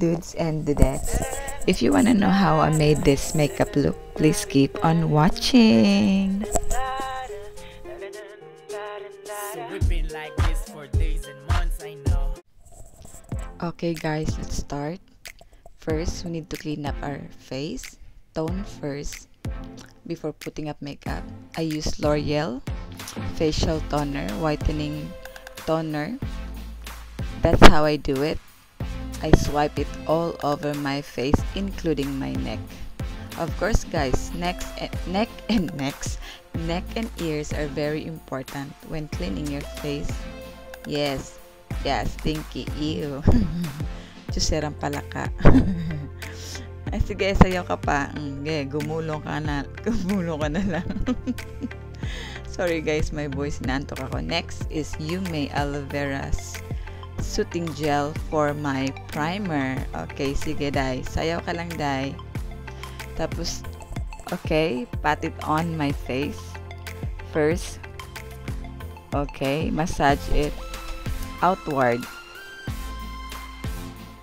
dudes and dudettes. If you want to know how I made this makeup look, please keep on watching. Okay guys, let's start. First, we need to clean up our face. Tone first. Before putting up makeup, I use L'Oreal Facial Toner, Whitening Toner. That's how I do it. I swipe it all over my face, including my neck. Of course, guys, neck and, neck and necks, neck and ears are very important when cleaning your face. Yes, yes, stinky, ew. Chuserang palaka. Ay, sige, sayo ka pa. Okay, gumulong ka na. Gumulong ka na lang. Sorry guys, my voice nantok ako. Next is Yume Aloe Vera's soothing gel for my primer. Okay, sige, Dai. Sayaw ka lang, Dai. Tapos, okay, pat it on my face. First, okay, massage it outward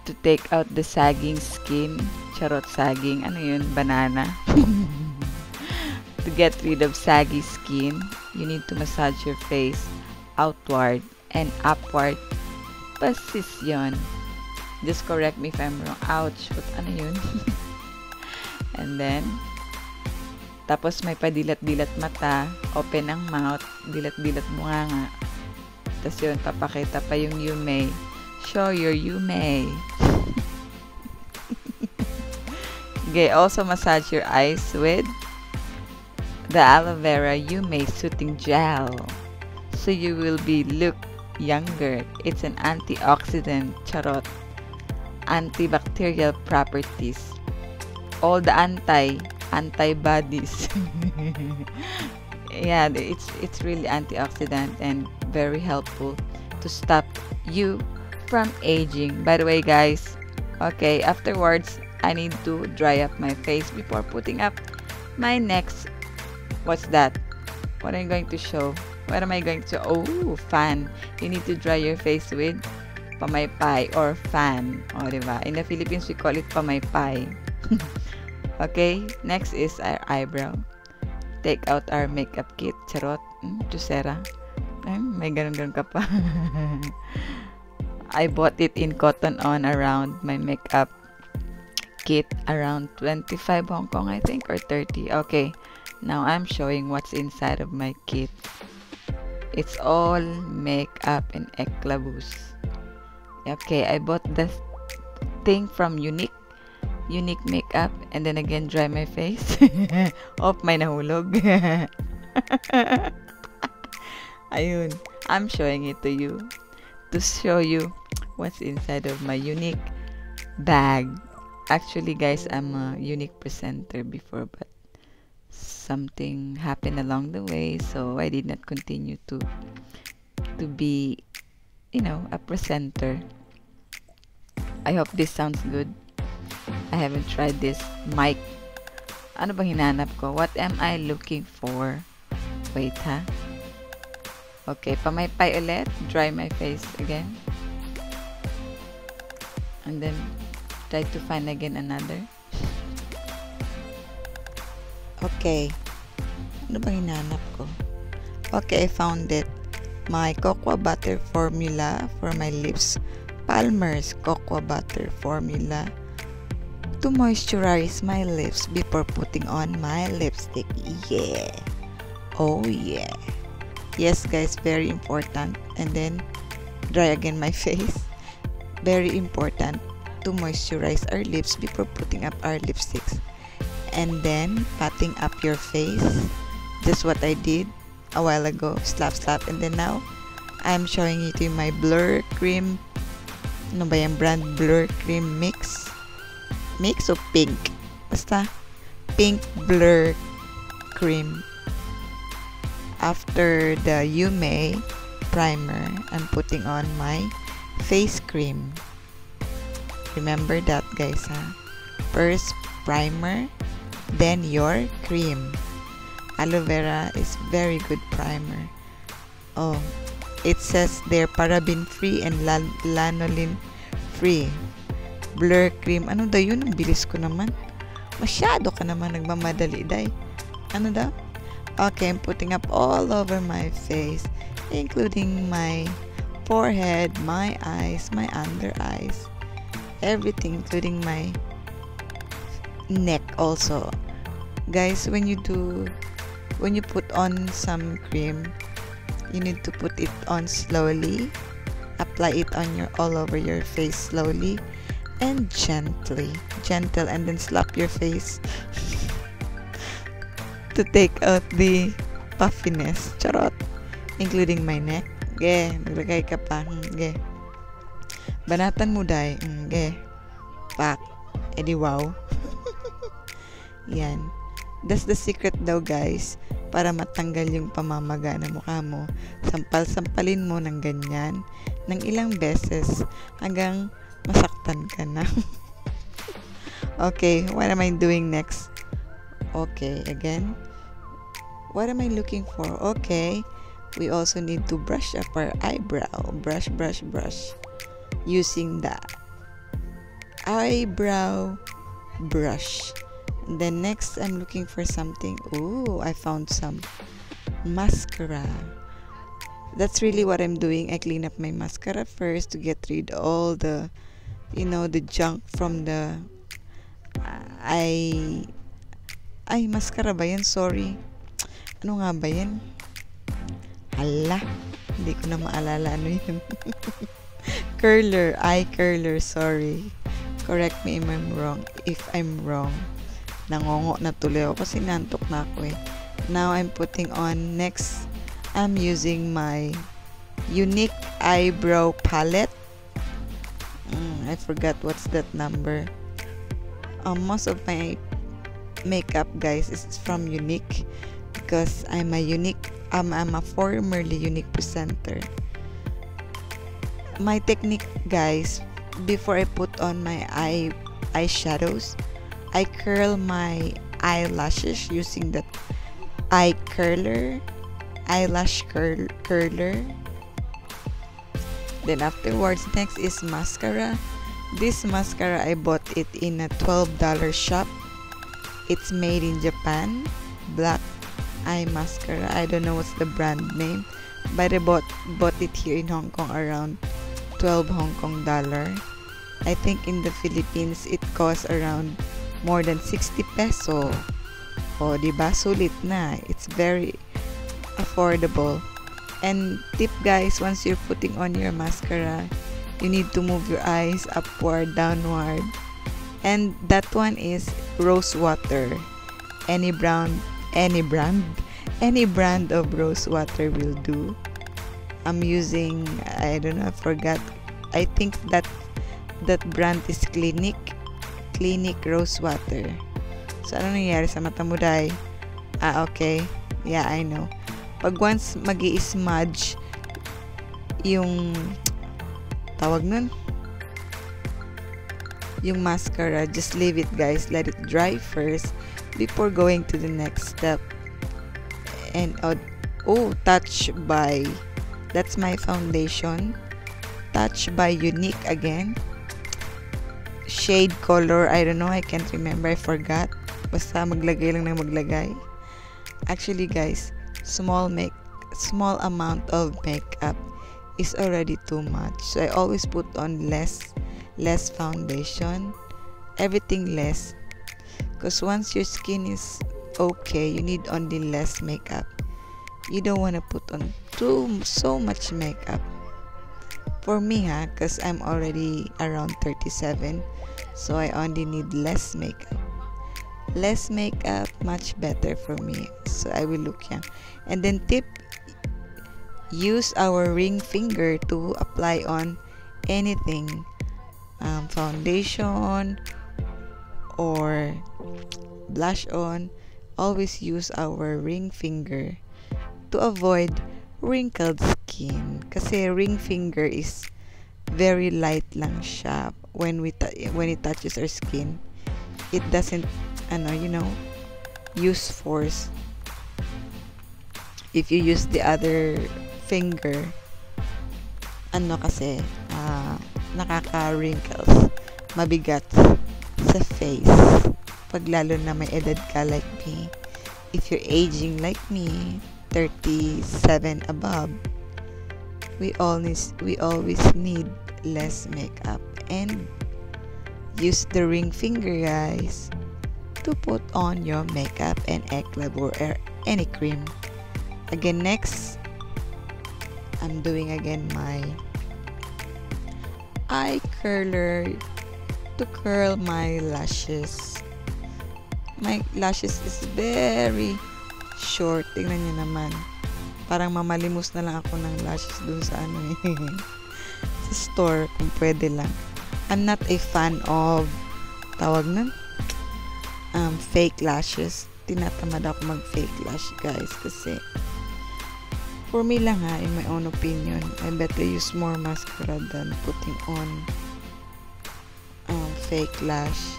to take out the sagging skin. Charot sagging. Ano yun? Banana. to get rid of saggy skin, you need to massage your face outward and upward position. Just correct me if I'm wrong. Ouch. What, ano yun? And then, tapos may padilat-dilat mata, open ang mouth, dilat-dilat mo nga nga. Tapos yun, papakita pa yung you may. Show your you may. okay, also massage your eyes with the aloe vera you may soothing gel. So you will be look younger. It's an antioxidant, charot. Antibacterial properties. All the anti antibodies. yeah, it's it's really antioxidant and very helpful to stop you from aging. By the way, guys, okay, afterwards I need to dry up my face before putting up my next what's that? What I'm going to show? What am I going to Oh, fan. You need to dry your face with pamaypay or fan. O, oh, diba? In the Philippines, we call it pamaypay. okay, next is our eyebrow. Take out our makeup kit. Charot. Hmm, Chusera. Ay, may ganun-ganun ka pa. I bought it in Cotton On around my makeup kit around 25 Hong Kong, I think, or 30. Okay, now I'm showing what's inside of my kit. It's all makeup and eclabousse. Okay, I bought this thing from Younique. Younique makeup and then again dry my face. Op, may nahulog. Ayun. I'm showing it to you to show you what's inside of my Younique bag. Actually, guys, I'm a Younique presenter before, but something happened along the way so I did not continue to to be you know a presenter. I hope this sounds good. I haven't tried this mic. Ano bang hinanap ko? What am I looking for? Wait ha? Okay pamaypay ulit dry my face again. And then try to find again another Okay. Ano bang hinanap ko? Okay, I found it. My cocoa butter formula for my lips. Palmer's cocoa butter formula to moisturize my lips before putting on my lipstick. Yeah. Oh yeah. Yes guys, very important. And then dry again my face. Very important to moisturize our lips before putting up our lipsticks and then patting up your face. Just what I did a while ago. Slap slap. And then now I'm showing it in my blur cream. Ano ba yung brand blur cream mix. Mix o pink? Basta pink blur cream. After the Yume primer I'm putting on my face cream. Remember that guys ha? First primer then your cream. Aloe vera is very good primer. Oh, it says they're paraben free and lanolin free. Blur cream. Ano daw yun? Ang bilis ko naman. Masyado ka naman nagmamadali, day. Ano daw? Okay, I'm putting up all over my face, including my forehead, my eyes, my under eyes, everything, including my neck also. Guys, when you do, when you put on some cream, you need to put it on slowly. Apply it on your all over your face slowly and gently gentle and then slap your face to take out the puffiness. Charot! Including my neck. Ge maglagay ka pa. Hmm, ge. Banatan mo dai. Hmm, ge. Pak. Edi wow yan that's the secret daw guys para matanggal yung pamamaga ng mukha mo. Sampal-sampalin mo ng ganyan ng ilang beses hanggang masaktan ka na. okay, what am I doing next? Okay, again. What am I looking for? Okay, we also need to brush up our eyebrow. Brush, brush, brush. Using the eyebrow brush. Then next I'm looking for something. Oh, I found some mascara. That's really what I'm doing. I clean up my mascara first to get rid all the you know the junk from the uh, I ay mascara ba yan? Sorry. Ano nga ba yan? Hala. Hindi ko na maalala ano yun. curler. Eye curler. Sorry. Correct me if I'm wrong. If I'm wrong nangongo na tuloy ako kasi nantok na ako eh. Now, I'm putting on next, I'm using my Unique Eyebrow Palette. Mm, I forgot what's that number. Um, most of my makeup, guys, is from Unique because I'm a unique, um, I'm a formerly unique presenter. My technique, guys, before I put on my eye eyeshadows, I curl my eyelashes using the eye curler, eyelash curl curler. Then afterwards, next is mascara. This mascara, I bought it in a $12 shop. It's made in Japan. Black eye mascara. I don't know what's the brand name. But I bought, bought it here in Hong Kong around 12 Hong Kong dollar. I think in the Philippines, it costs around more than 60 peso. O, di ba? Sulit na. It's very affordable. And tip guys, once you're putting on your mascara, you need to move your eyes upward, downward. And that one is rose water. Any brand, any brand, any brand of rose water will do. I'm using, I don't know, I forgot. I think that that brand is Clinique Clinique Rose Water. So, ano nangyayari sa mata mo, Day? Ah, okay. Yeah, I know. Pag once mag smudge yung tawag nun, yung mascara, just leave it, guys. Let it dry first before going to the next step. And, oh, oh touch by, that's my foundation. Touch by Unique again shade color. I don't know. I can't remember. I forgot. Basta maglagay lang ng maglagay. Actually, guys, small make small amount of makeup is already too much. So I always put on less less foundation. Everything less. Because once your skin is okay, you need only less makeup. You don't want to put on too so much makeup. For me, ha, because I'm already around 37, so I only need less makeup. Less makeup much better for me so I will look young. And then tip use our ring finger to apply on anything um, foundation or blush on. Always use our ring finger to avoid wrinkled skin kasi ring finger is very light lang siya when we when it touches our skin it doesn't ano you know use force if you use the other finger ano kasi uh, nakaka wrinkles mabigat sa face. Pag lalo na may edad ka like me. If you're aging like me, 37 above, we always we always need less makeup and use the ring finger guys to put on your makeup and eclab or any cream. Again next I'm doing again my eye curler to curl my lashes. My lashes is very short tingnan nyo naman. Parang mamalimos na lang ako ng lashes dun sa ano eh. Sa store kung pwede lang. I'm not a fan of tawag nun? Um, fake lashes. Tinatamad ako mag fake lash guys kasi for me lang ha in my own opinion I better use more mascara than putting on um, fake lash.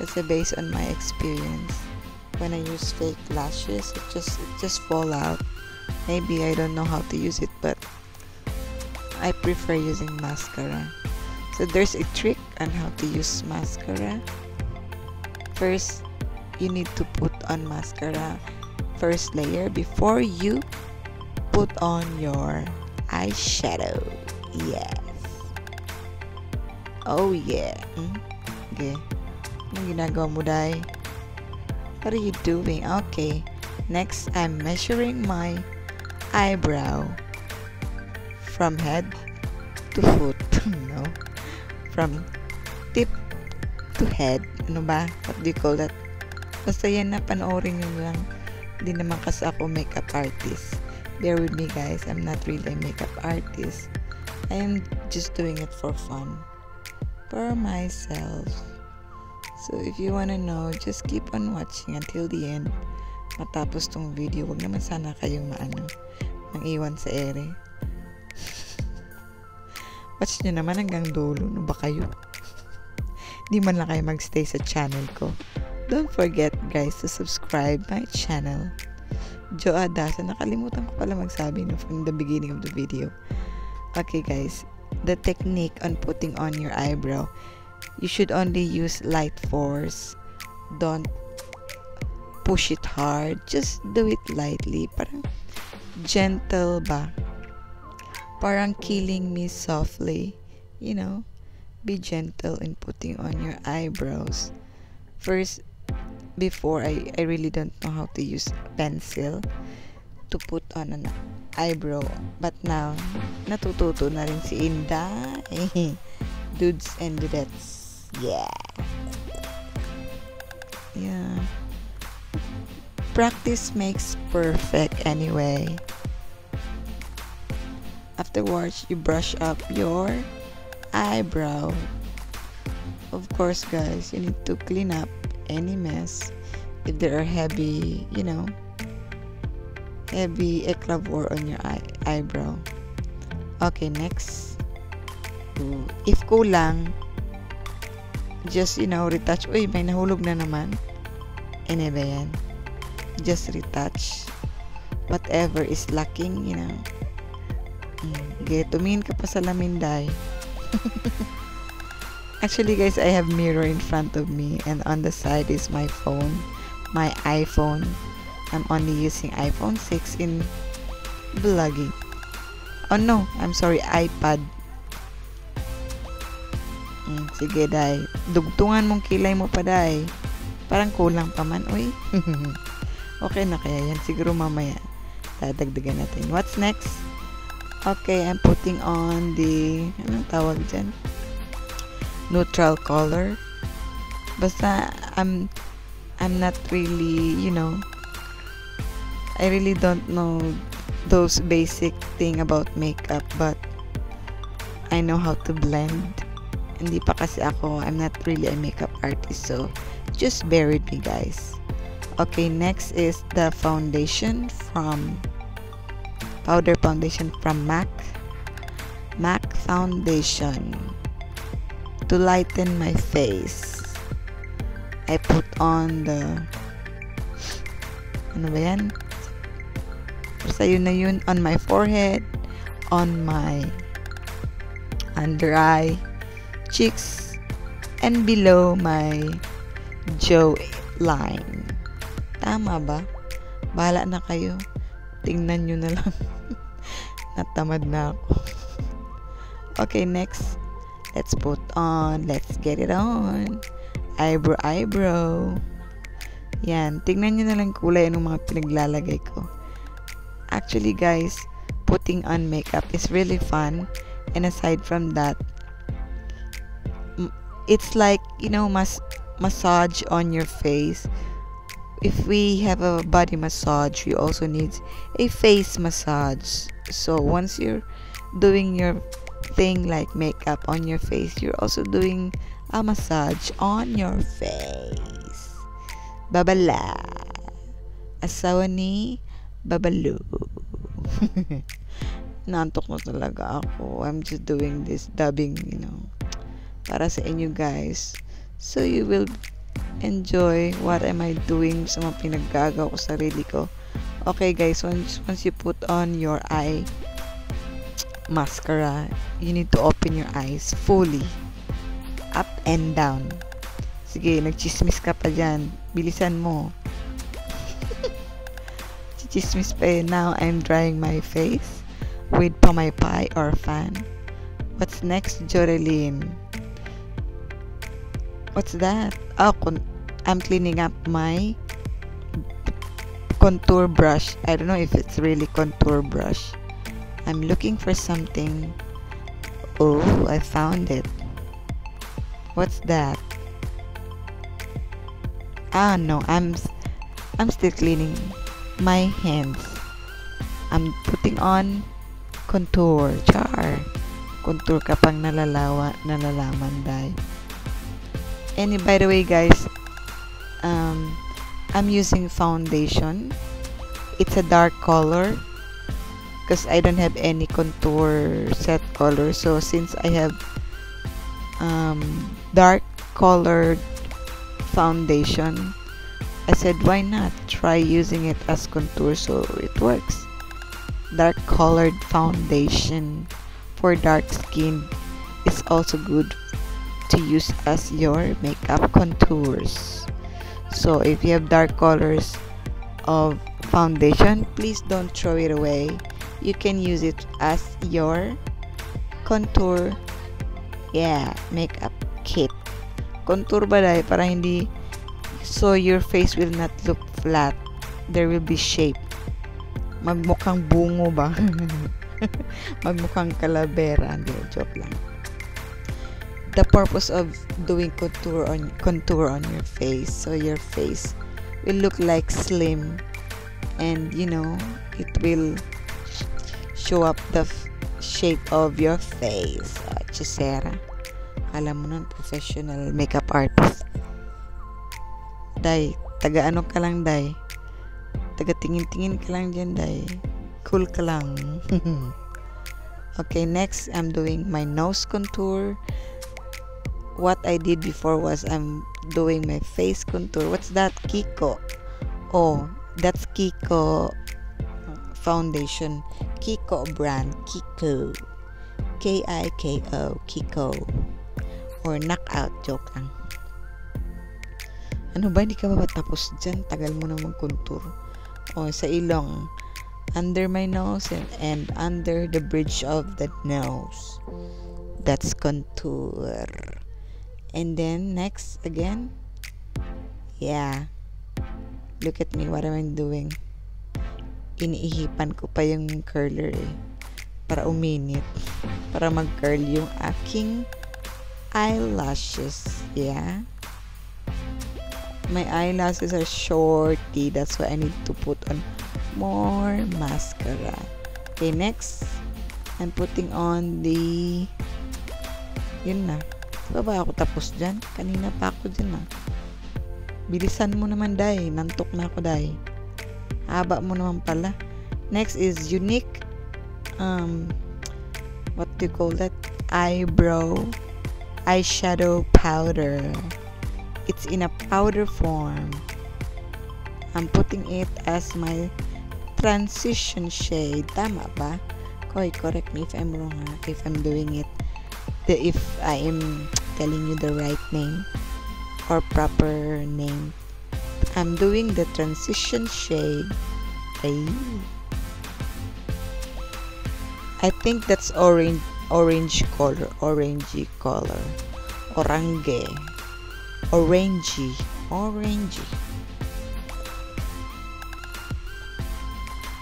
Kasi based on my experience when I use fake lashes it just it just fall out. Maybe I don't know how to use it but I prefer using mascara. So there's a trick on how to use mascara. First you need to put on mascara first layer before you put on your eyeshadow. Yes. Oh yeah. Hmm? okay anong ginagawa mo dai what are you doing? Okay. Next I'm measuring my eyebrow. From head to foot. No. From tip to head. Ano ba? What do you call that? Basta yan na panoorin nyo lang. Hindi naman kasi ako makeup artist. Bear with me guys. I'm not really a makeup artist. I am just doing it for fun. For myself so if you wanna know just keep on watching until the end matapos tong video, wag naman sana kayong maano, mang iwan sa ere. Watch nyo naman hanggang dulo, no ba kayo? Hindi man lang kayo magstay sa channel ko. Don't forget guys to subscribe my channel. Jo Adasa, nakalimutan ko pala magsabi no from the beginning of the video. Okay guys, the technique on putting on your eyebrow, you should only use light force. Don't push it hard. Just do it lightly. Parang gentle ba? Parang killing me softly. You know? Be gentle in putting on your eyebrows. First, before, I, I really don't know how to use pencil to put on an eyebrow. But now, natututo na rin si Inda. Dudes and dudettes. Yeah. Yeah practice makes perfect anyway. Afterwards, you brush up your eyebrow. Of course, guys, you need to clean up any mess if there are heavy, you know, heavy eclavor on your eye eyebrow. Okay, next. If kulang, just, you know, retouch. Uy, may nahulog na naman. Ano ba yan? just retouch whatever is lacking, you know. Mm, okay, tumingin ka pa sa laminday. Actually, guys, I have mirror in front of me and on the side is my phone, my iPhone. I'm only using iPhone 6 in vlogging. Oh no, I'm sorry, iPad. Mm, sige, Day. Dugtungan mong kilay mo pa, Day. Parang kulang pa man, uy. Okay na kaya yan. Siguro mamaya dadagdagan natin. What's next? Okay, I'm putting on the, anong tawag dyan? Neutral color. Basta, I'm, I'm not really, you know, I really don't know those basic thing about makeup, but I know how to blend. Hindi pa kasi ako, I'm not really a makeup artist, so just bear with me, guys. Okay, next is the foundation from powder foundation from MAC. MAC foundation to lighten my face. I put on the ano ba yan? Basta yun na yun on my forehead, on my under eye, cheeks, and below my jaw line. Tama ba? Bahala na kayo. Tingnan nyo na lang. Natamad na ako. okay, next. Let's put on. Let's get it on. Eyebrow, eyebrow. Yan. Tingnan nyo na lang kulay ng mga pinaglalagay ko. Actually, guys, putting on makeup is really fun. And aside from that, it's like, you know, mas massage on your face. If we have a body massage we also need a face massage. So once you're doing your thing like makeup on your face you're also doing a massage on your face. Babala asawa ni babalu nantok na talaga ako. I'm just doing this dubbing you know para sa inyo guys so you will enjoy what am I doing sa mga pinaggagawa ko sarili ko. Okay guys, once, once you put on your eye mascara, you need to open your eyes fully. Up and down. Sige, nagchismis ka pa dyan. Bilisan mo. Chichismis pa yun. Now, I'm drying my face with pamaypay or fan. What's next, Joreline? What's that? Oh, I'm cleaning up my contour brush. I don't know if it's really contour brush. I'm looking for something. Oh, I found it. What's that? Ah, no, I'm I'm still cleaning my hands. I'm putting on contour. Char. Contour ka pang nalalawa, nalalaman dahil. And by the way, guys, um, I'm using foundation. It's a dark color because I don't have any contour set color. So since I have um, dark colored foundation, I said why not try using it as contour so it works. Dark colored foundation for dark skin is also good to use as your makeup contours. So if you have dark colors of foundation please don't throw it away. You can use it as your contour. Yeah makeup kit. Contour ba dahil para hindi so your face will not look flat. There will be shape. Magmukhang bungo ba? Magmukhang kalabera. Hindi joke lang the purpose of doing contour on contour on your face. So your face will look like slim. And you know it will show up the shape of your face. Uh, Chisera. Alam mo nun professional makeup artist. Day, taga ano ka lang Day? Taga tingin-tingin ka lang dyan Day. Cool ka lang. Okay next I'm doing my nose contour what I did before was I'm doing my face contour. What's that? Kiko. Oh, that's Kiko foundation. Kiko brand. Kiko. K-I-K-O. Kiko. Or knockout. Joke lang. Ano ba? Hindi ka ba tapos dyan? Tagal mo na mag-contour. Oh, sa ilong. Under my nose and, and under the bridge of the nose. That's contour. And then next again? Yeah. Look at me what am I doing? Iniihipan ko pa yung curler eh. Para uminit. Para mag curl yung aking eyelashes. Yeah. My eyelashes are shorty. That's why I need to put on more mascara. Okay next. I'm putting on the yun na Di ba ako tapos dyan? Kanina pa ako dyan ah. Bilisan mo naman, Day. Nantok na ako, Day. Haba mo naman pala. Next is unique, um, what do you call that? Eyebrow, eyeshadow powder. It's in a powder form. I'm putting it as my transition shade. Tama ba? Koy, correct me if I'm wrong ha, if I'm doing it. The, if I am telling you the right name or proper name. I'm doing the transition shade. I think that's orange orange color, orangey color. Orange. Orangey. Orangey.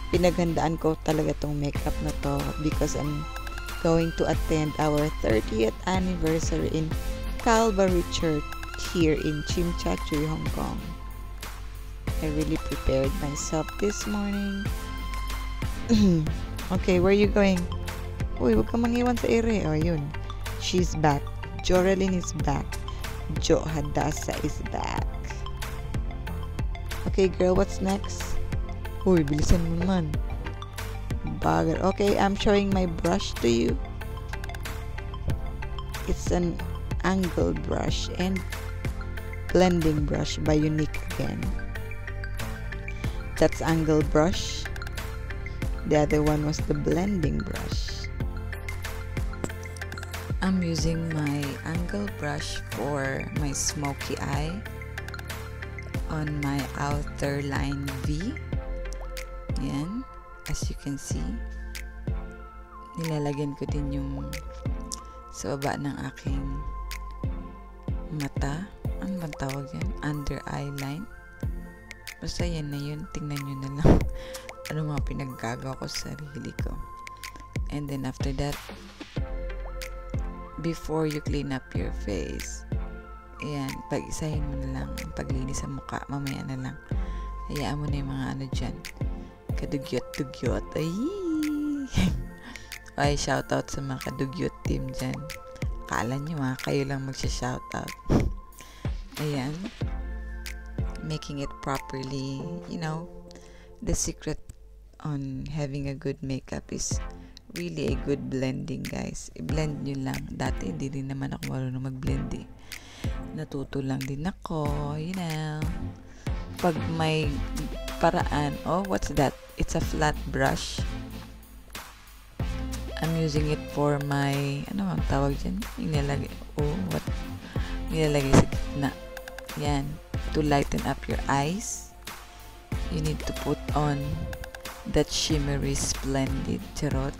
Pinaghandaan ko talaga tong makeup na to because I'm going to attend our 30th anniversary in Calvary Church here in Tsim Sha Tsui, Hong Kong. I really prepared myself this morning. okay, where are you going? Uy, huwag kang mangiwan sa ere. Oh, yun. She's back. Jorelyn is back. Jo Hadassah is back. Okay, girl, what's next? Uy, bilisan mo naman. Bagal. Okay, I'm showing my brush to you. It's an angle brush and blending brush by Younique again. That's angle brush. The other one was the blending brush. I'm using my angle brush for my smoky eye on my outer line V. Yan. As you can see, nilalagyan ko din yung sa baba ng aking mata. Ano bang tawag yan? Under eye line. Basta yan na yun. Tingnan nyo na lang ano mga pinaggagawa ko sa sarili ko. And then after that, before you clean up your face, ayan, pag-isahin mo na lang ang paglinis sa mukha. Mamaya na lang. Hayaan mo na yung mga ano dyan. Kadugyot-dugyot. Ay! Ay, shoutout sa mga kadugyot team dyan. Kala nyo ha, kayo lang magsha-shoutout. Ayan making it properly, you know, the secret on having a good makeup is really a good blending, guys. I-blend nyo lang. Dati, hindi din naman ako marunong mag-blend eh. Natuto lang din ako, you know. Pag may paraan, oh, what's that? It's a flat brush. I'm using it for my, ano ang tawag dyan? Nilalagay, oh, what? Nilalagay sa gitna. Yan to lighten up your eyes, you need to put on that shimmery splendid charot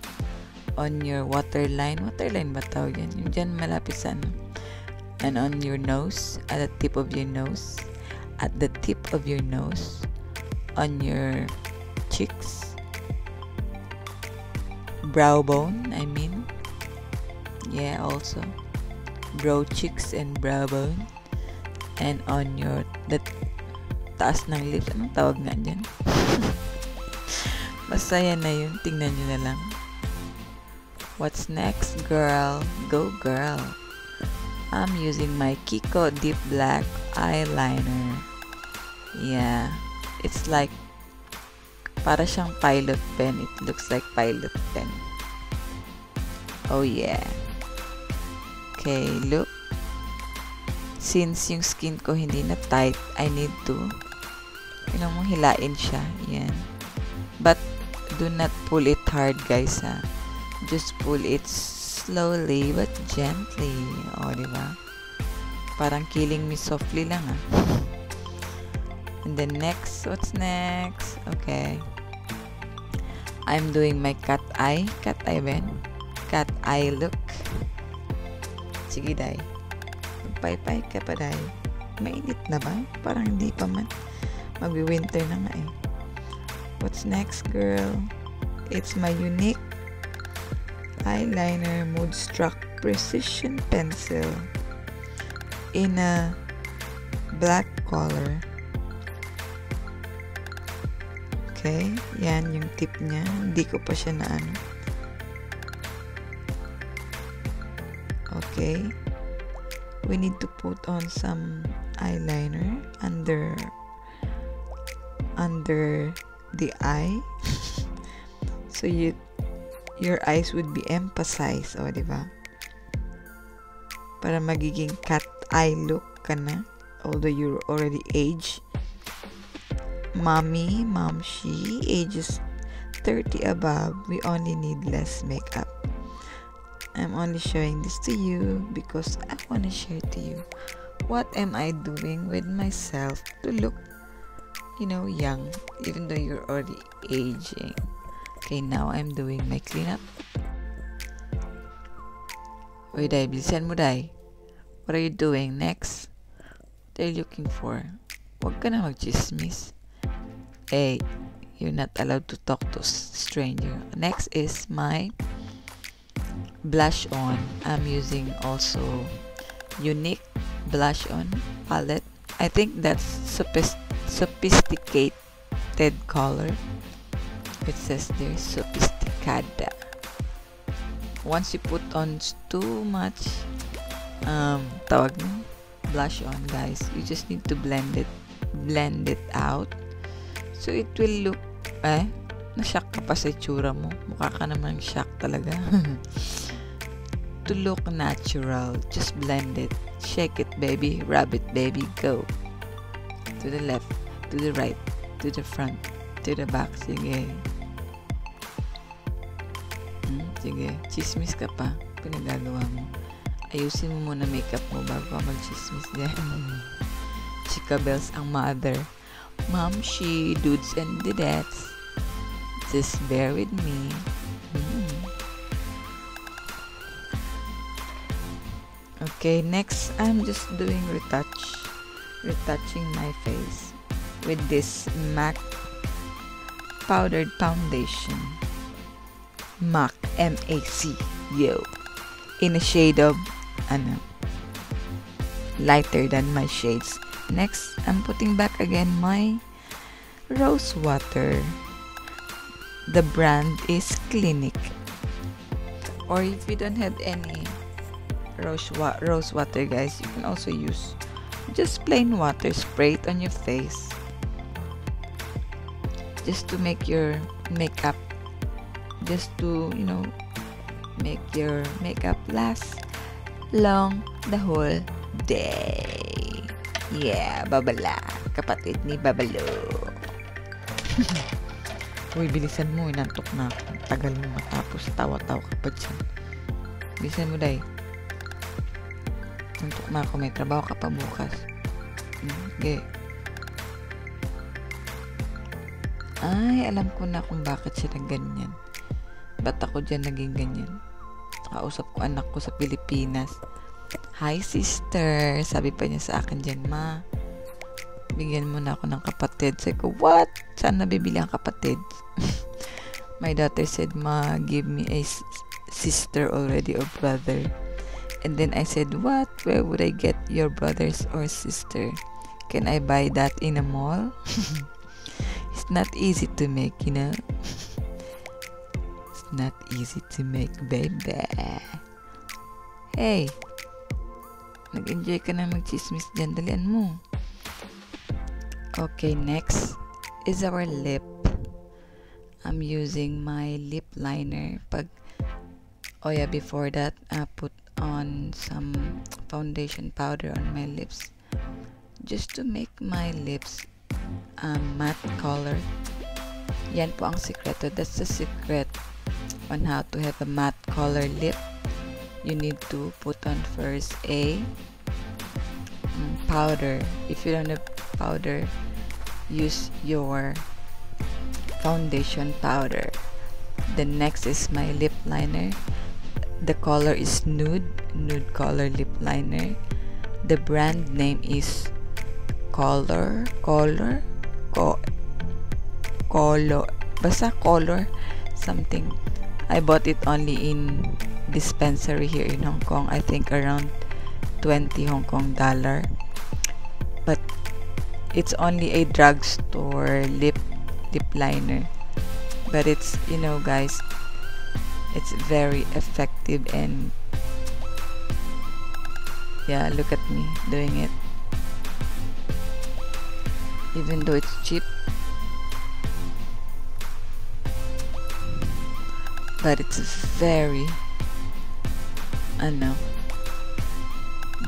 on your waterline. Waterline ba tawag yan? Yung dyan malapit sa ano. And on your nose, at the tip of your nose, at the tip of your nose, on your cheeks, brow bone, I mean. Yeah, also. Brow cheeks and brow bone and on your the taas ng lips. Anong tawag nga dyan? Basta yan na yun. Tingnan nyo na lang. What's next, girl? Go, girl. I'm using my Kiko Deep Black Eyeliner. Yeah. It's like para siyang pilot pen. It looks like pilot pen. Oh, yeah. Okay, look since yung skin ko hindi na tight, I need to you know, hilain siya. Yan. But, do not pull it hard, guys, ha. Just pull it slowly but gently. O, di ba? Parang killing me softly lang, ha. And then next, what's next? Okay. I'm doing my cat eye. Cat eye, Ben. Cat eye look. Sige, dai. Magpaypay ka pa dahil. Mainit na ba? Parang hindi pa man. Magwi-winter na nga eh. What's next, girl? It's my Younique eyeliner mood Moodstruck Precision Pencil in a black color. Okay, yan yung tip niya. Hindi ko pa siya na ano. Okay we need to put on some eyeliner under under the eye so you your eyes would be emphasized o oh, di ba para magiging cat eye look ka na although you're already age mommy mom she ages 30 above we only need less makeup I'm only showing this to you because I want to share to you what am I doing with myself to look you know young even though you're already aging okay now I'm doing my cleanup Uy, Day, bilisan mo, Day. What are you doing next? What are you looking for? Huwag ka na mag-chismis. Hey, you're not allowed to talk to stranger. Next is my blush on. I'm using also Younique blush on palette. I think that's sophist sophisticated color. It says there sophisticada once you put on too much um tawag blush on guys you just need to blend it blend it out so it will look eh na-shock ka pa sa itsura mo. Mukha ka naman shock talaga. To look natural just blend it. Shake it baby. Rub it baby. Go. To the left to the right to the front to the back. Sige. Hmm, sige, chismis ka pa. Pinagagawa mo. Ayusin mo muna makeup mo bago ka mag-chismis. Din. Chika Bells ang mother. Mom, she, dudes and dudettes. Just bear with me. Hmm. Okay, next, I'm just doing retouch. Retouching my face with this MAC powdered foundation. MAC M-A-C yo in a shade of ano lighter than my shades next I'm putting back again my rose water. The brand is Clinique. Or if you don't have any rose, wa rose water guys you can also use just plain water spray it on your face. Just to make your makeup just to you know make your makeup last long the whole day yeah babala kapatid ni babalo Uy, bilisan mo. Inantok na ako. Tagal mo matapos. Tawa-tawa ka pa dyan. Bilisan mo, day. Inantok na ako. May trabaho ka pa bukas. Okay. Ay, alam ko na kung bakit siya ganyan. Ba't ako dyan naging ganyan? Kausap ko anak ko sa Pilipinas. Hi, sister. Sabi pa niya sa akin dyan, ma. Bigyan mo na ako ng kapatid. Sabi ko, what? Saan nabibili ang kapatid? My daughter said, ma, give me a sister already or brother. And then I said, what? Where would I get your brothers or sister? Can I buy that in a mall? it's not easy to make, you know? not easy to make, baby. Hey! Nag-enjoy ka na mag-chismis dyan. Dalian mo. Okay, next is our lip. I'm using my lip liner. Pag, oh yeah, before that, I put on some foundation powder on my lips. Just to make my lips um, matte color. Yan po ang secret. That's the secret on how to have a matte color lip you need to put on first a powder. If you don't have powder use your foundation powder. The next is my lip liner. The color is nude nude color lip liner. The brand name is color color co color. Basta color something. I bought it only in dispensary here in Hong Kong. I think around 20 Hong Kong dollar. But it's only a drugstore lip lip liner. But it's, you know, guys, it's very effective and yeah, look at me doing it. Even though it's cheap, but it's very ano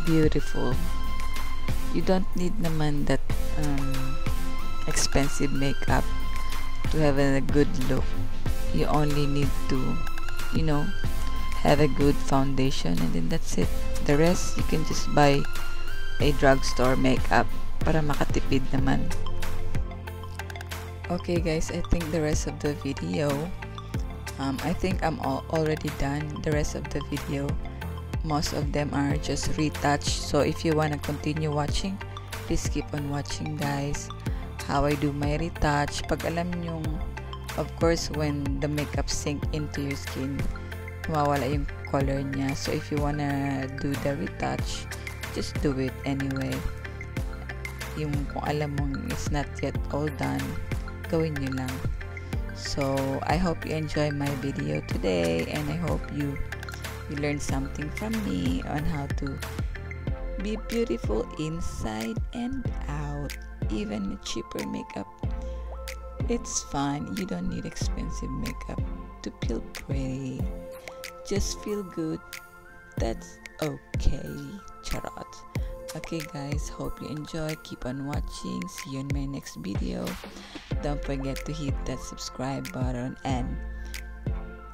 beautiful. You don't need naman that um, expensive makeup to have a good look. You only need to you know have a good foundation and then that's it. The rest you can just buy a drugstore makeup para makatipid naman. Okay guys I think the rest of the video um, I think I'm already done the rest of the video most of them are just retouched. So if you want to continue watching please keep on watching guys. How I do my retouch. Pag alam nyong of course when the makeup sink into your skin mawala yung color niya. So if you wanna do the retouch just do it anyway. Yung kung alam mong it's not yet all done gawin nyo lang. So I hope you enjoy my video today and I hope you you learned something from me on how to be beautiful inside and out even cheaper makeup. It's fine you don't need expensive makeup to feel pretty. Just feel good that's okay charot. Okay guys hope you enjoy keep on watching see you in my next video. Don't forget to hit that subscribe button and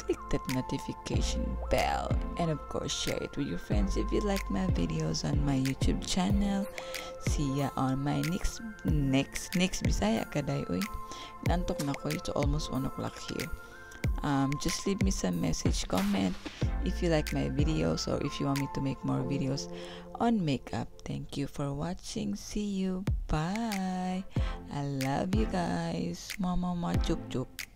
click that notification bell and of course share it with your friends if you like my videos on my youtube channel. See ya on my next next next bisaya kaday uy nantok na ko it's almost 1 o'clock here. Um, just leave me some message comment if you like my videos or if you want me to make more videos on makeup. Thank you for watching. See you. Bye. I love you guys. Mama ma chup chup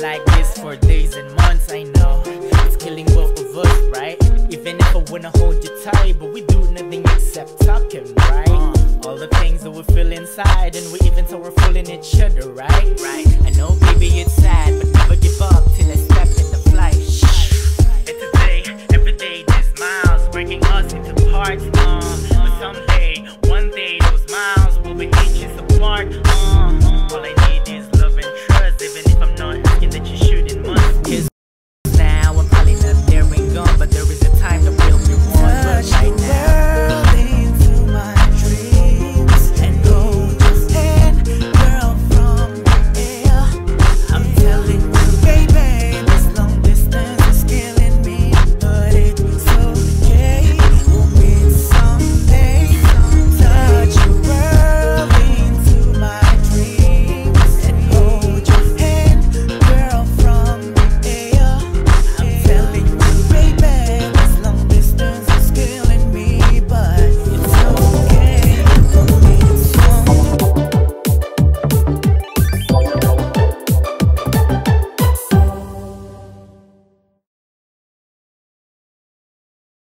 like this for days and months, I know. It's killing both of us, right? Even if I wanna hold you tight, but we do nothing except talking, right? All the things that we feel inside, and we even thought we're fooling each other, right? Right. I know, baby, it's